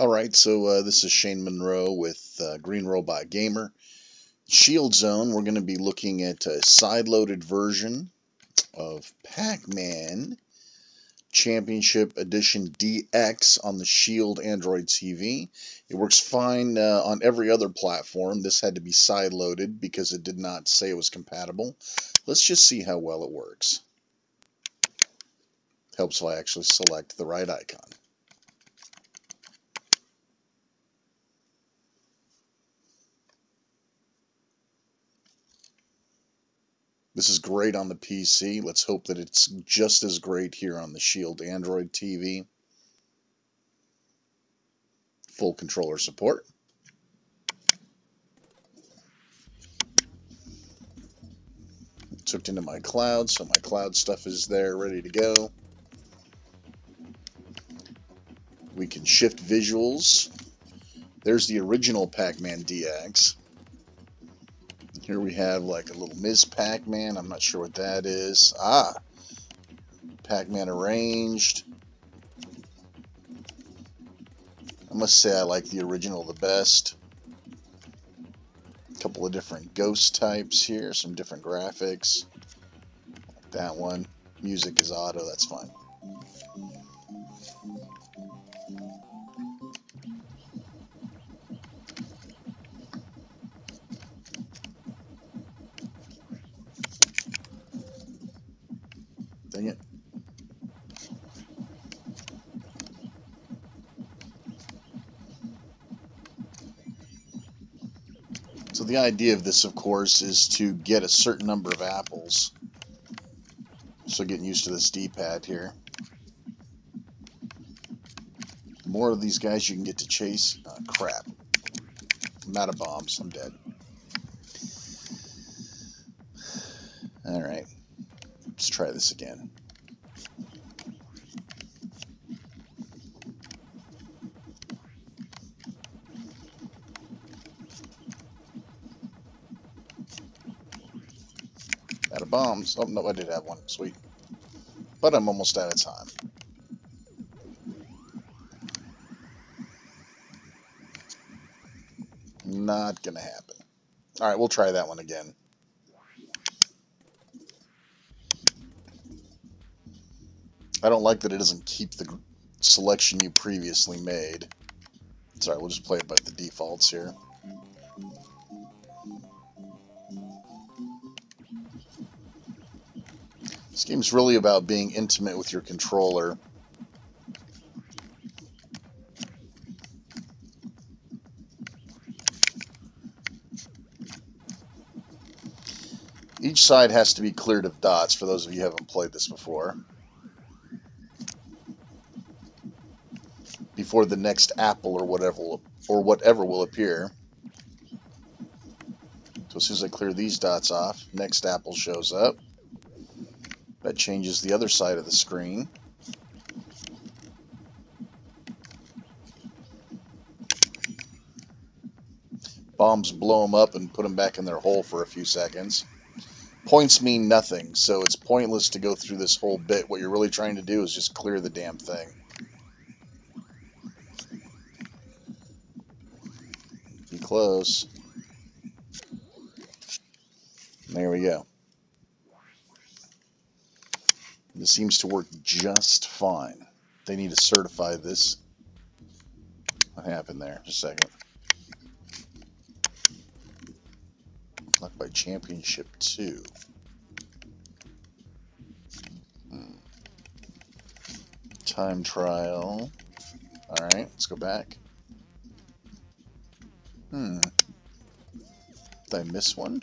All right, so uh, this is Shane Monroe with uh, Green Robot Gamer. Shield Zone, we're going to be looking at a side-loaded version of Pac-Man Championship Edition DX on the Shield Android TV. It works fine uh, on every other platform. This had to be side-loaded because it did not say it was compatible. Let's just see how well it works. Helps if I actually select the right icon. This is great on the PC. Let's hope that it's just as great here on the Shield Android TV. Full controller support. It's hooked into my cloud, so my cloud stuff is there ready to go. We can shift visuals. There's the original Pac-Man DX. Here we have like a little Ms. Pac-Man. I'm not sure what that is. Ah, Pac-Man arranged. I must say I like the original the best. A couple of different ghost types here, some different graphics. That one. Music is auto, that's fine. So the idea of this, of course, is to get a certain number of apples. So getting used to this D-pad here. The more of these guys you can get to chase. Oh, crap. I'm out of bombs. I'm dead. Alright. Let's try this again. Out of bombs. Oh, no, I did have one. Sweet. But I'm almost out of time. Not gonna happen. Alright, we'll try that one again. I don't like that it doesn't keep the selection you previously made. Sorry, we'll just play it by the defaults here. This game's really about being intimate with your controller. Each side has to be cleared of dots for those of you who haven't played this before. Before the next apple or whatever or whatever will appear. So as soon as I clear these dots off, next apple shows up. That changes the other side of the screen. Bombs blow them up and put them back in their hole for a few seconds. Points mean nothing, so it's pointless to go through this whole bit. What you're really trying to do is just clear the damn thing. Be close. There we go. This seems to work just fine. They need to certify this. What happened there? Just a second. Locked by Championship 2. Hmm. Time trial. Alright, let's go back. Hmm. Did I miss one?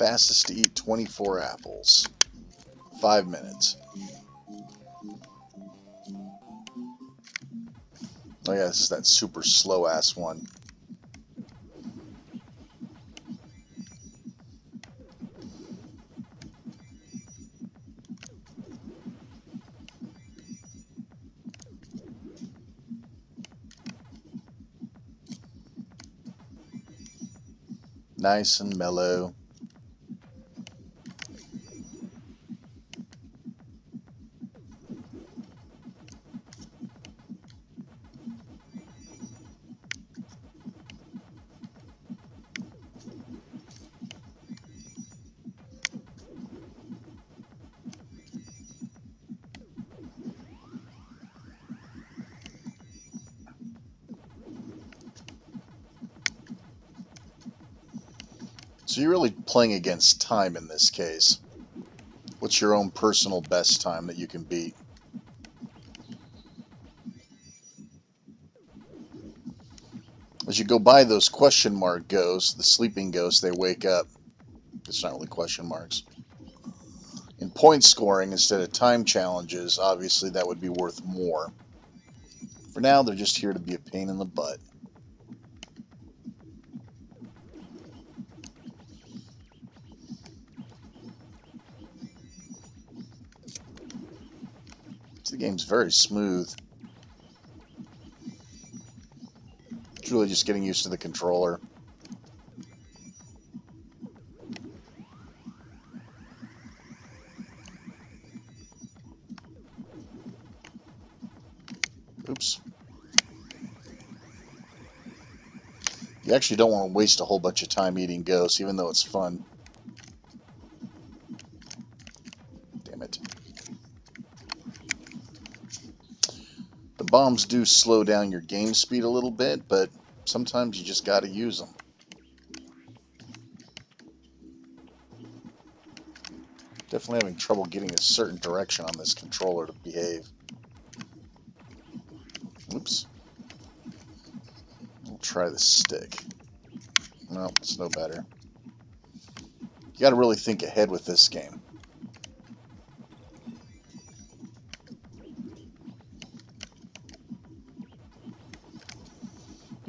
Fastest to eat 24 apples. Five minutes. Oh yeah, this is that super slow ass one. Nice and mellow. So you're really playing against time in this case. What's your own personal best time that you can beat? As you go by those question mark ghosts, the sleeping ghosts, they wake up. It's not really question marks. In point scoring, instead of time challenges, obviously that would be worth more. For now, they're just here to be a pain in the butt. The game's very smooth. It's really just getting used to the controller. Oops. You actually don't want to waste a whole bunch of time eating ghosts, even though it's fun. Damn it. The bombs do slow down your game speed a little bit, but sometimes you just got to use them. Definitely having trouble getting a certain direction on this controller to behave. Oops. We'll try the stick. No, it's no better. You got to really think ahead with this game.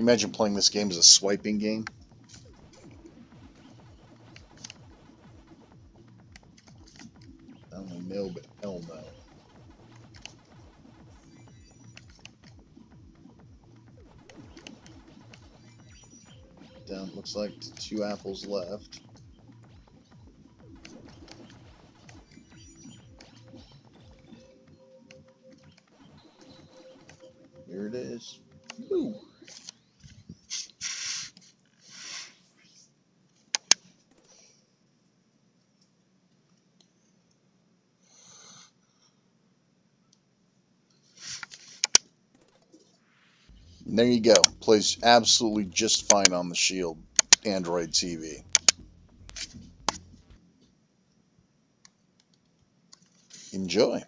Imagine playing this game as a swiping game? I don't know, but hell no. Down, looks like two apples left. Here it is. Ooh. And there you go. Plays absolutely just fine on the Shield Android TV. Enjoy.